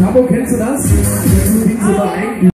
Snappo, kennst du das? Wenn du.